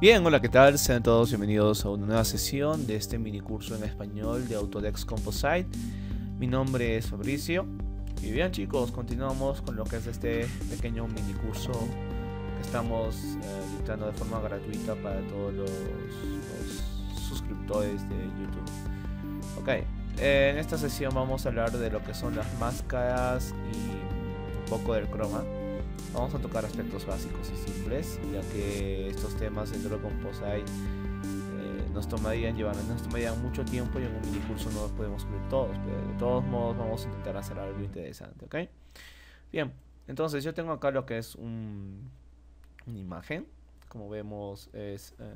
Bien, hola, ¿qué tal? Sean todos bienvenidos a una nueva sesión de este mini curso en español de Autodesk Composite. Mi nombre es Fabricio. Y bien, chicos, continuamos con lo que es este pequeño mini curso que estamos eh, dictando de forma gratuita para todos los, suscriptores de YouTube. Ok, en esta sesión vamos a hablar de lo que son las máscaras y un poco del croma. Vamos a tocar aspectos básicos y simples, ya que estos temas dentro de Composite eh, nos tomarían llevar, nos tomarían mucho tiempo y en un mini curso no los podemos cubrir todos, pero de todos modos vamos a intentar hacer algo interesante, ¿ok? Bien, entonces yo tengo acá lo que es un, una imagen, como vemos es em,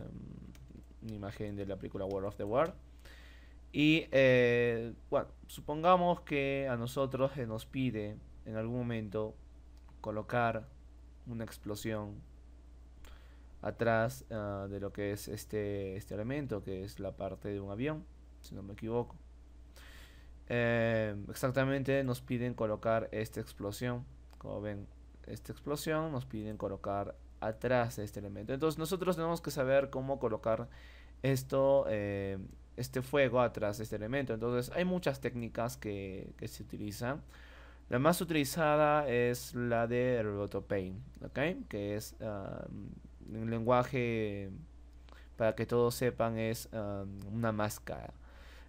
una imagen de la película World of the War. Y eh, bueno, supongamos que a nosotros se nos pide en algún momento colocar una explosión atrás ah, de lo que es este, este elemento, que es la parte de un avión, si no me equivoco. Em, exactamente nos piden colocar esta explosión. Como ven, esta explosión nos piden colocar atrás de este elemento. Entonces nosotros tenemos que saber cómo colocar esto, em, este fuego atrás de este elemento. Entonces hay muchas técnicas que se utilizan. La más utilizada es la de Rotopaint, ¿ok? Que es un lenguaje, para que todos sepan, es una máscara.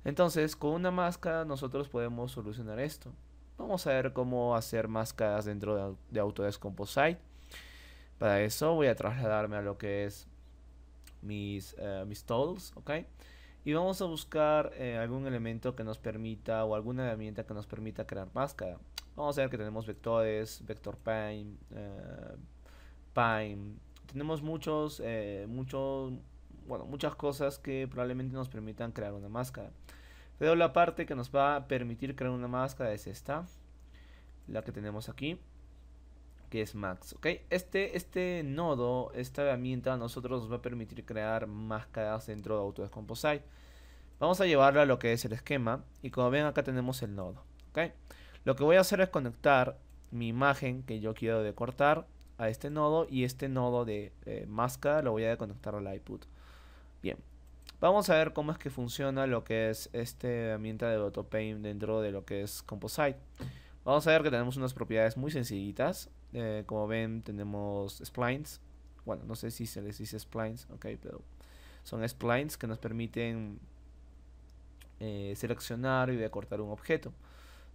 Entonces, con una máscara nosotros podemos solucionar esto. Vamos a ver cómo hacer máscaras dentro de, Autodesk Composite. Para eso voy a trasladarme a lo que es mis, uh, mis tools, ¿ok? Y vamos a buscar eh, algún elemento que nos permita o alguna herramienta que nos permita crear máscara. Vamos a ver que tenemos vectores, vector paint, eh, Tenemos muchos, eh, muchos, bueno, muchas cosas que probablemente nos permitan crear una máscara. Pero la parte que nos va a permitir crear una máscara es esta, la que tenemos aquí, que es Max. ¿ok? Este, este nodo, esta herramienta, a nosotros nos va a permitir crear máscaras dentro de Autodesk Composite. Vamos a llevarlo a lo que es el esquema y como ven acá tenemos el nodo. ¿ok? Lo que voy a hacer es conectar mi imagen que yo quiero de cortar a este nodo y este nodo de eh, máscara lo voy a conectar al iPut. Bien, vamos a ver cómo es que funciona lo que es esta herramienta de AutoPaint dentro de lo que es Composite. Vamos a ver que tenemos unas propiedades muy sencillitas. Eh, como ven tenemos splines. Bueno, no sé si se les dice splines, ok, pero son splines que nos permiten eh, seleccionar y cortar un objeto.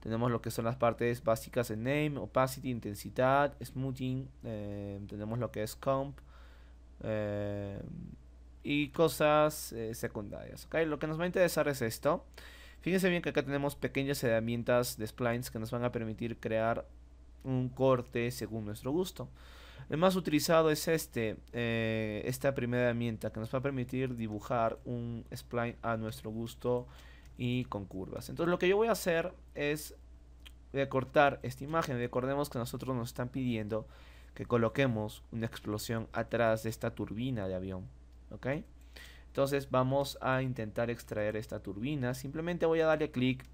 Tenemos lo que son las partes básicas en name, opacity, intensidad, smoothing. Eh, tenemos lo que es comp. Eh, y cosas eh, secundarias. ¿okay? Lo que nos va a interesar es esto. Fíjense bien que acá tenemos pequeñas herramientas de splines que nos van a permitir crear un corte según nuestro gusto. El más utilizado es este, esta primera herramienta que nos va a permitir dibujar un spline a nuestro gusto y con curvas. Entonces lo que yo voy a hacer es recortar esta imagen. Recordemos que nosotros nos están pidiendo que coloquemos una explosión atrás de esta turbina de avión. ¿Ok? Entonces vamos a intentar extraer esta turbina. Simplemente voy a darle clic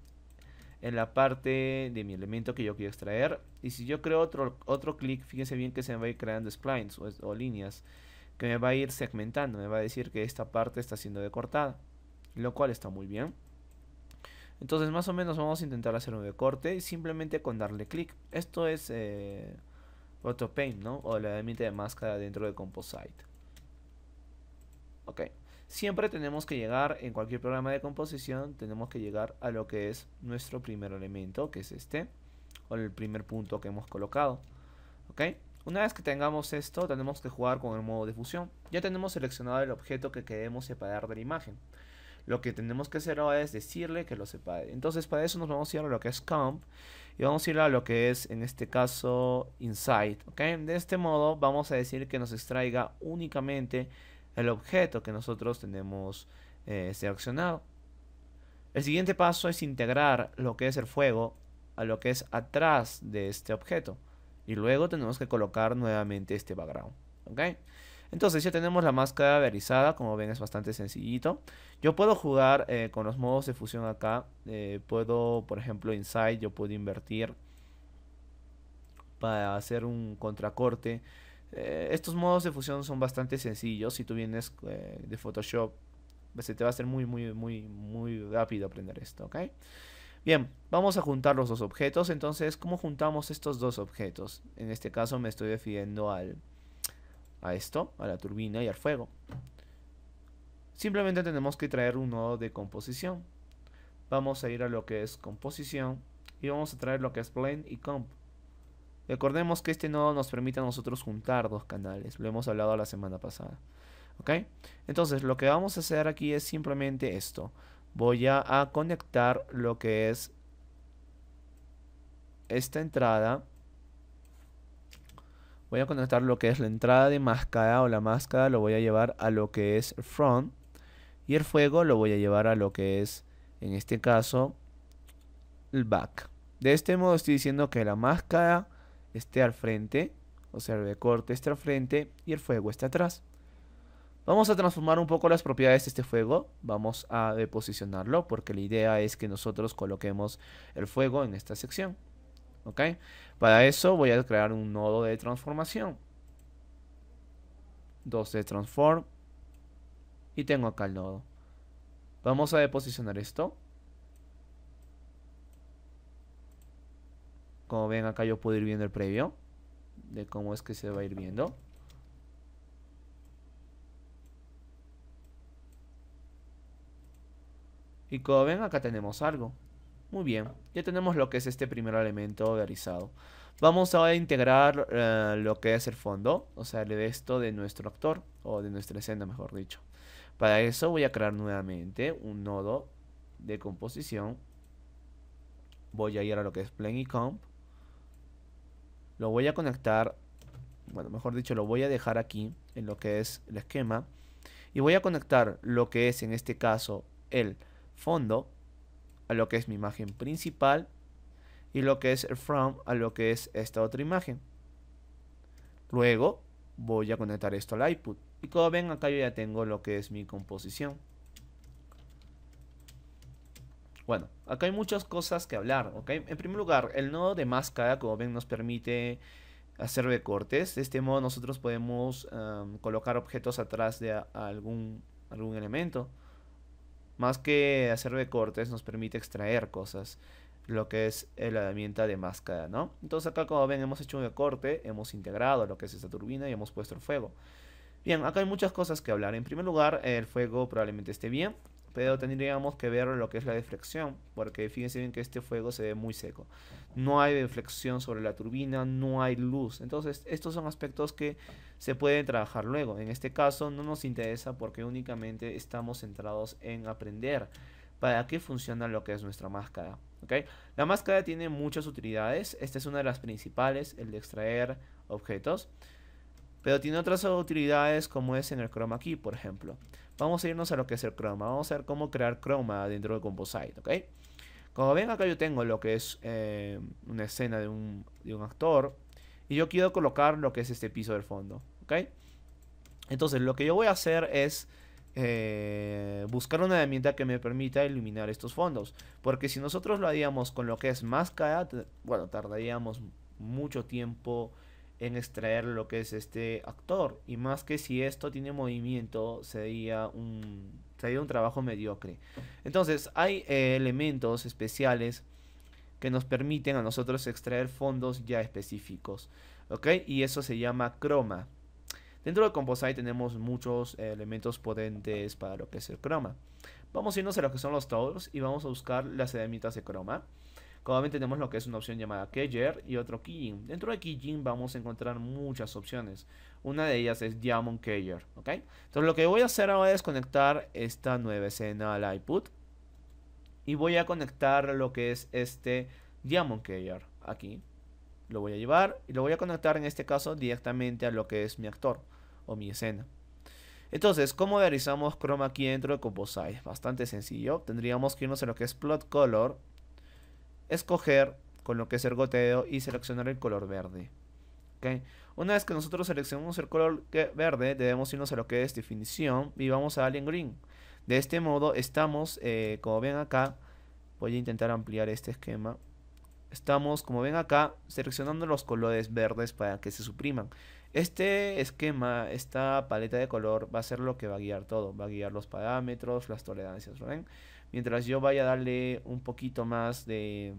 en la parte de mi elemento que yo quiero extraer. Y si yo creo otro, otro clic, fíjense bien que se me va a ir creando splines o, o líneas que me va a ir segmentando. Me va a decir que esta parte está siendo decortada. Lo cual está muy bien. Entonces más o menos vamos a intentar hacer un recorte simplemente con darle clic. Esto es eh, AutoPaint, ¿no? O la herramienta de máscara dentro de Composite. Ok. Siempre tenemos que llegar, en cualquier programa de composición, tenemos que llegar a lo que es nuestro primer elemento, que es este, o el primer punto que hemos colocado. ¿Ok? Una vez que tengamos esto, tenemos que jugar con el modo de fusión. Ya tenemos seleccionado el objeto que queremos separar de la imagen. Lo que tenemos que hacer ahora es decirle que lo separe. Entonces para eso nos vamos a ir a lo que es comp y vamos a ir a lo que es en este caso inside. De este modo vamos a decir que nos extraiga únicamente el objeto que nosotros tenemos eh, seleccionado. El siguiente paso es integrar lo que es el fuego a lo que es atrás de este objeto. Y luego tenemos que colocar nuevamente este background. Entonces ya tenemos la máscara realizada, como ven es bastante sencillito. Yo puedo jugar eh, con los modos de fusión acá. Eh, puedo, por ejemplo, inside, yo puedo invertir para hacer un contracorte Eh, estos modos de fusión son bastante sencillos. Si tú vienes de Photoshop, se te va a hacer muy, muy, muy, muy rápido aprender esto, ¿ok? Bien, vamos a juntar los dos objetos. Entonces, ¿cómo juntamos estos dos objetos? En este caso me estoy refiriendo al, a esto, a la turbina y al fuego. Simplemente tenemos que traer un nodo de composición. Vamos a ir a lo que es composición y vamos a traer lo que es blend y comp. Recordemos que este nodo nos permite a nosotros juntar dos canales. Lo hemos hablado la semana pasada. ¿Ok? Entonces lo que vamos a hacer aquí es simplemente esto. Voy a, conectar lo que es esta entrada. Voy a conectar lo que es la entrada de máscara o la máscara lo voy a llevar a lo que es front. Y el fuego lo voy a llevar a lo que es, en este caso, el back. De este modo estoy diciendo que la máscara esté al frente, o sea, el recorte esté al frente y el fuego esté atrás. Vamos a transformar un poco las propiedades de este fuego. Vamos a deposicionarlo porque la idea es que nosotros coloquemos el fuego en esta sección. ¿Ok? Para eso voy a crear un nodo de transformación. 2 de transform. Y tengo acá el nodo. Vamos a deposicionar esto. Como ven acá yo puedo ir viendo el previo de cómo es que se va a ir viendo. Y como ven acá tenemos algo. Muy bien, ya tenemos lo que es este primer elemento realizado. Vamos a integrar eh, lo que es el fondo, o sea, el esto de nuestro actor, o de nuestra escena mejor dicho. Para eso voy a crear nuevamente un nodo de composición. Voy a ir a lo que es Plane y Comp. Lo voy a conectar, bueno, mejor dicho, lo voy a dejar aquí en lo que es el esquema. Y voy a conectar lo que es en este caso el fondo a lo que es mi imagen principal y lo que es el from a lo que es esta otra imagen. Luego voy a conectar esto al output. Y como ven acá yo ya tengo lo que es mi composición. Bueno, acá hay muchas cosas que hablar. En primer lugar, el nodo de máscara, como ven, nos permite hacer recortes. De este modo nosotros podemos colocar objetos atrás de algún, algún elemento. Más que hacer recortes, nos permite extraer cosas, lo que es la herramienta de máscara, ¿no? Entonces acá, como ven, hemos hecho un recorte, hemos integrado lo que es esta turbina y hemos puesto el fuego. Bien, acá hay muchas cosas que hablar. En primer lugar, el fuego probablemente esté bien pero tendríamos que ver lo que es la deflexión, porque fíjense bien que este fuego se ve muy seco. No hay deflexión sobre la turbina, no hay luz. Entonces, estos son aspectos que se pueden trabajar luego. En este caso no nos interesa porque únicamente estamos centrados en aprender para qué funciona lo que es nuestra máscara. ¿okay? La máscara tiene muchas utilidades. Esta es una de las principales, el de extraer objetos. Pero tiene otras utilidades como es en el chroma key, por ejemplo. Vamos a irnos a lo que es el chroma. Vamos a ver cómo crear chroma dentro de Composite. Como ven acá yo tengo lo que es eh, una escena de un, actor. Y yo quiero colocar lo que es este piso del fondo, ¿ok? Entonces lo que yo voy a hacer es... Eh, buscar una herramienta que me permita iluminar estos fondos. Porque si nosotros lo haríamos con lo que es máscara, bueno, tardaríamos mucho tiempo en extraer lo que es este actor. Y más que si esto tiene movimiento, sería un, sería un trabajo mediocre. Entonces, hay eh, elementos especiales que nos permiten a nosotros extraer fondos ya específicos. ¿Ok? Y eso se llama croma. Dentro de Composite tenemos muchos elementos potentes para lo que es el croma. Vamos a irnos a lo que son los todos y vamos a buscar las herramientas de croma. Como tenemos lo que es una opción llamada Keyer y otro Keying. Dentro de Keying vamos a encontrar muchas opciones. Una de ellas es Diamond Keyer, ¿ok? Entonces lo que voy a hacer ahora es conectar esta nueva escena al iPod. Y voy a conectar lo que es este Diamond Keyer aquí. Lo voy a llevar y lo voy a conectar en este caso directamente a lo que es mi actor o mi escena. Entonces, ¿cómo realizamos chroma aquí dentro de Composite? Bastante sencillo. Tendríamos que irnos a lo que es Plot Color escoger con lo que es el goteo y seleccionar el color verde. Una vez que nosotros seleccionamos el color verde, debemos irnos a lo que es definición y vamos a Alien Green. De este modo estamos, eh, como ven acá, voy a intentar ampliar este esquema. Estamos, como ven acá, seleccionando los colores verdes para que se supriman. Este esquema, esta paleta de color va a ser lo que va a guiar todo. Va a guiar los parámetros, las tolerancias, ven? Mientras yo vaya a darle un poquito más de,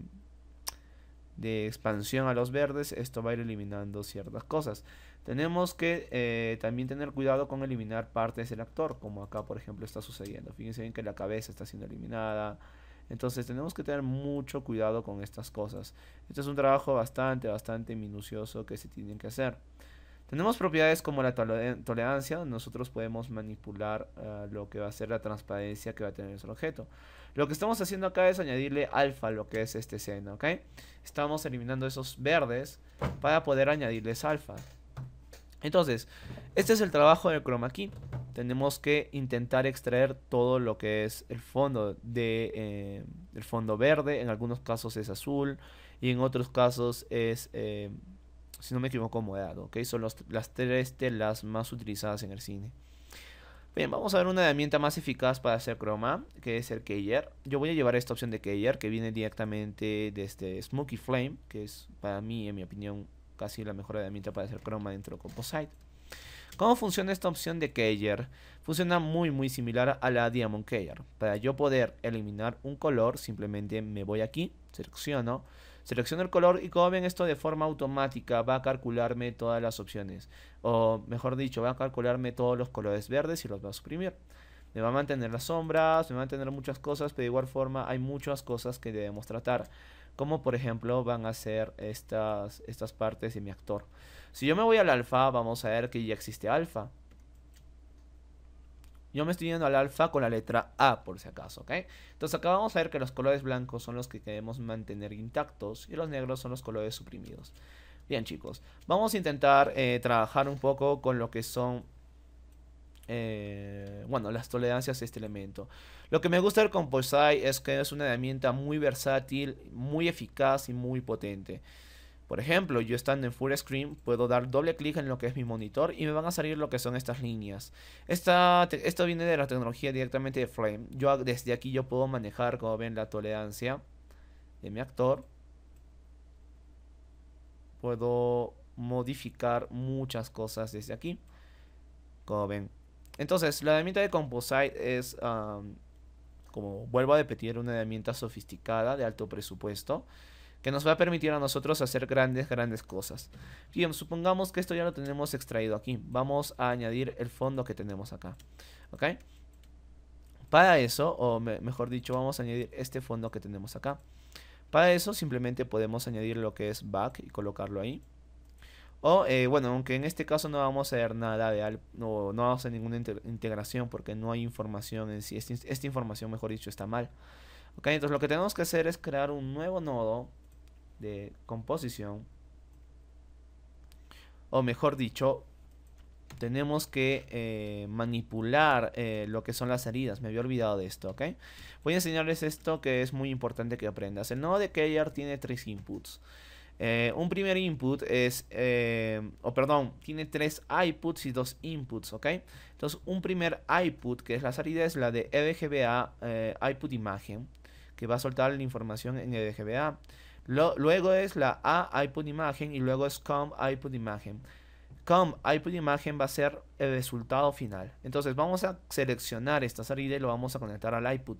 de expansión a los verdes, esto va a ir eliminando ciertas cosas. Tenemos que eh, también tener cuidado con eliminar partes del actor, como acá por ejemplo está sucediendo. Fíjense bien que la cabeza está siendo eliminada. Entonces tenemos que tener mucho cuidado con estas cosas. Este es un trabajo bastante, bastante minucioso que se tienen que hacer. Tenemos propiedades como la tolerancia, nosotros podemos manipular eh, lo que va a ser la transparencia que va a tener nuestro objeto. Lo que estamos haciendo acá es añadirle alfa a lo que es este seno, ¿ok? Estamos eliminando esos verdes para poder añadirles alfa. Entonces, este es el trabajo del chroma key. Tenemos que intentar extraer todo lo que es el fondo de eh, el fondo verde. En algunos casos es azul y en otros casos es eh, si no me equivoco, moderado, ¿ok? Son las tres telas más utilizadas en el cine. Bien, vamos a ver una herramienta más eficaz para hacer croma, que es el Keyer. Yo voy a llevar esta opción de Keyer, que viene directamente desde Smoky Flame, que es para mí, en mi opinión, casi la mejor herramienta para hacer croma dentro de Composite. ¿Cómo funciona esta opción de Keyer? Funciona muy muy similar a la Diamond Keyer. Para yo poder eliminar un color, simplemente me voy aquí, selecciono, Selecciono el color y como ven esto de forma automática va a calcularme todas las opciones. O mejor dicho, va a calcularme todos los colores verdes y los va a suprimir. Me va a mantener las sombras, me va a mantener muchas cosas, pero de igual forma hay muchas cosas que debemos tratar. Como por ejemplo van a ser estas, estas partes de mi actor. Si yo me voy al alfa, vamos a ver que ya existe alfa. Yo me estoy yendo al alfa con la letra A, por si acaso, ¿ok? Entonces acá vamos a ver que los colores blancos son los que queremos mantener intactos y los negros son los colores suprimidos. Bien, chicos, vamos a intentar eh, trabajar un poco con lo que son, eh, bueno, las tolerancias de este elemento. Lo que me gusta del Composite es que es una herramienta muy versátil, muy eficaz y muy potente. Por ejemplo, yo estando en Full Screen puedo dar doble clic en lo que es mi monitor y me van a salir lo que son estas líneas. esto viene de la tecnología directamente de Flame. Yo desde aquí yo puedo manejar, como ven, la tolerancia de mi actor. Puedo modificar muchas cosas desde aquí. Como ven. Entonces, la herramienta de Composite es, como vuelvo a repetir, una herramienta sofisticada de alto presupuesto que nos va a permitir a nosotros hacer grandes, grandes cosas. Bien, supongamos que esto ya lo tenemos extraído aquí. Vamos a añadir el fondo que tenemos acá. ¿Ok? Para eso, o mejor dicho, vamos a añadir este fondo que tenemos acá. Para eso simplemente podemos añadir lo que es back y colocarlo ahí. O, eh, bueno, aunque en este caso no vamos a hacer nada de no, no vamos a hacer ninguna integración porque no hay información en sí. Esta, esta información, mejor dicho, está mal. Ok, entonces lo que tenemos que hacer es crear un nuevo nodo de composición. O mejor dicho, tenemos que eh, manipular eh, lo que son las heridas. Me había olvidado de esto, ¿ok? Voy a enseñarles esto que es muy importante que aprendas. El nodo de Keyer tiene tres inputs. Eh, un primer input es, o perdón, tiene tres outputs y dos inputs, ¿ok? Entonces, un primer output, que es la salida, es la de EDGBA output imagen, que va a soltar la información en EDGBA luego es la A iPod imagen y luego es com iPod imagen. Com iPod imagen va a ser el resultado final. Entonces vamos a seleccionar esta salida y lo vamos a conectar al iPod.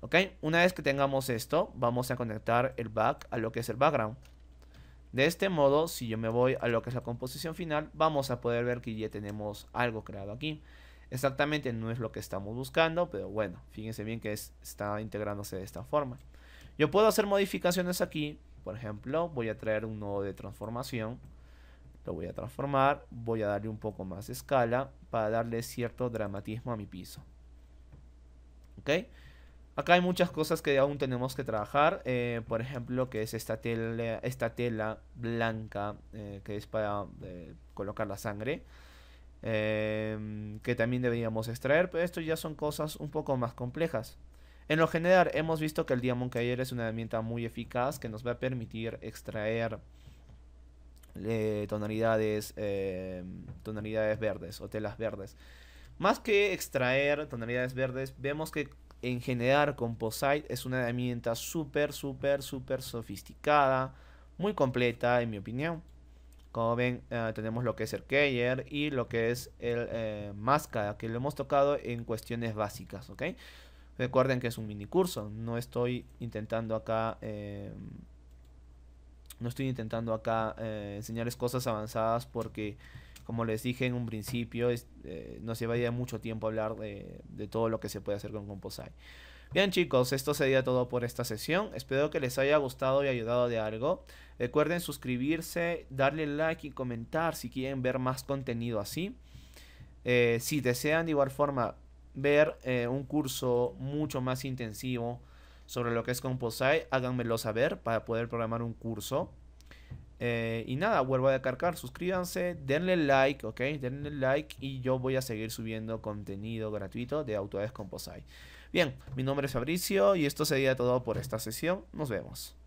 ¿Ok? Una vez que tengamos esto, vamos a conectar el back a lo que es el background. De este modo, si yo me voy a lo que es la composición final, vamos a poder ver que ya tenemos algo creado aquí. Exactamente no es lo que estamos buscando, pero bueno, fíjense bien que está integrándose de esta forma. Yo puedo hacer modificaciones aquí. Por ejemplo, voy a traer un nodo de transformación. Lo voy a transformar. Voy a darle un poco más de escala para darle cierto dramatismo a mi piso. ¿Ok? Acá hay muchas cosas que aún tenemos que trabajar. Eh, por ejemplo, que es esta tela, esta tela blanca eh, que es para eh, colocar la sangre. que también deberíamos extraer. Pero esto ya son cosas un poco más complejas. En lo general, hemos visto que el Diamond Cayer es una herramienta muy eficaz que nos va a permitir extraer eh, tonalidades, eh, tonalidades verdes o telas verdes. Más que extraer tonalidades verdes, vemos que en general Composite es una herramienta súper, súper, súper sofisticada, muy completa en mi opinión. Como ven, eh, tenemos lo que es el keyer y lo que es el máscara, que lo hemos tocado en cuestiones básicas, ¿ok? Recuerden que es un mini curso, no estoy intentando acá... Em, no estoy intentando acá eh, enseñarles cosas avanzadas porque, como les dije en un principio, es, nos llevaría mucho tiempo hablar de, de, todo lo que se puede hacer con Composite. Bien chicos, esto sería todo por esta sesión. Espero que les haya gustado y ayudado de algo. Recuerden suscribirse, darle like y comentar si quieren ver más contenido así. Eh, si desean de igual forma ver eh, un curso mucho más intensivo sobre lo que es Composite, háganmelo saber para poder programar un curso. Eh, y nada, vuelvo a descargar, suscríbanse, denle like, ok, denle like y yo voy a seguir subiendo contenido gratuito de Autodesk Composite. Bien, mi nombre es Fabricio y esto sería todo por esta sesión. Nos vemos.